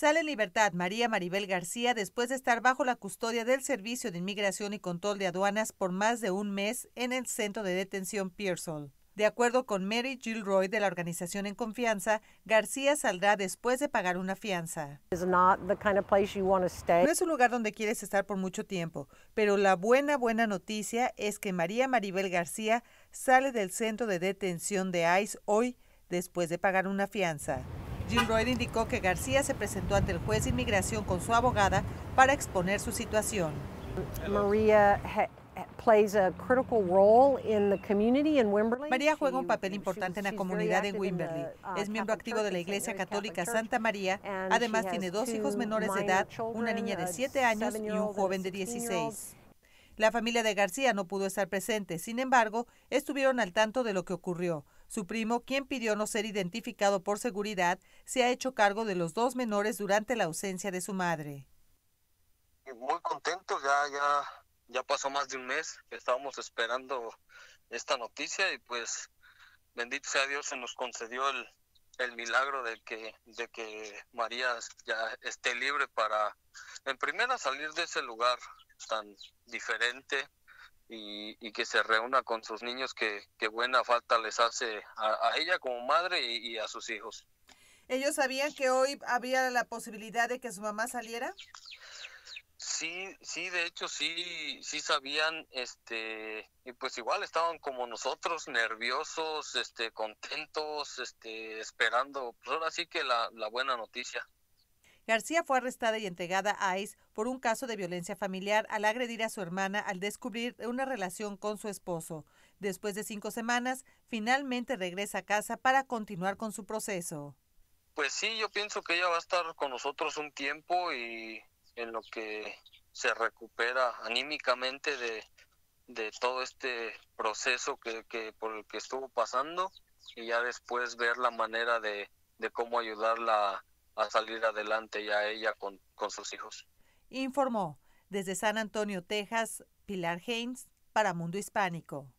Sale en libertad María Maribel García después de estar bajo la custodia del Servicio de Inmigración y Control de Aduanas por más de un mes en el centro de detención Pearsall. De acuerdo con Mary Gilroy de la organización En Confianza, García saldrá después de pagar una fianza. No es un lugar donde quieres estar por mucho tiempo, pero la buena, buena noticia es que María Maribel García sale del centro de detención de ICE hoy después de pagar una fianza. Gilroy indicó que García se presentó ante el juez de inmigración con su abogada para exponer su situación. María María juega un papel importante en la comunidad en Wimberley. Uh, es miembro activo de la Iglesia Católica Santa María. Además, tiene dos hijos menores de edad, una niña de 7 años y un joven de 16. La familia de García no pudo estar presente, sin embargo, estuvieron al tanto de lo que ocurrió. Su primo, quien pidió no ser identificado por seguridad, se ha hecho cargo de los dos menores durante la ausencia de su madre. Muy contento, ya, ya, ya pasó más de un mes que estábamos esperando esta noticia y pues bendito sea Dios se nos concedió el, el milagro de que, de que María ya esté libre para en primera salir de ese lugar tan diferente y, que se reúna con sus niños que, buena falta les hace a, ella como madre y, a sus hijos. ¿Ellos sabían que hoy había la posibilidad de que su mamá saliera? Sí, sí, de hecho sí, sí sabían, este, y pues igual estaban como nosotros, nerviosos, este, contentos, este, esperando, pues ahora sí que la, la buena noticia. García fue arrestada y entregada a ICE por un caso de violencia familiar al agredir a su hermana al descubrir una relación con su esposo. Después de cinco semanas, finalmente regresa a casa para continuar con su proceso. Pues sí, yo pienso que ella va a estar con nosotros un tiempo y en lo que se recupera anímicamente de, todo este proceso que, que, por el que estuvo pasando y ya después ver la manera de, de cómo ayudarla a salir adelante ya ella con, con sus hijos. Informó desde San Antonio, Texas, Pilar Haynes para Mundo Hispánico.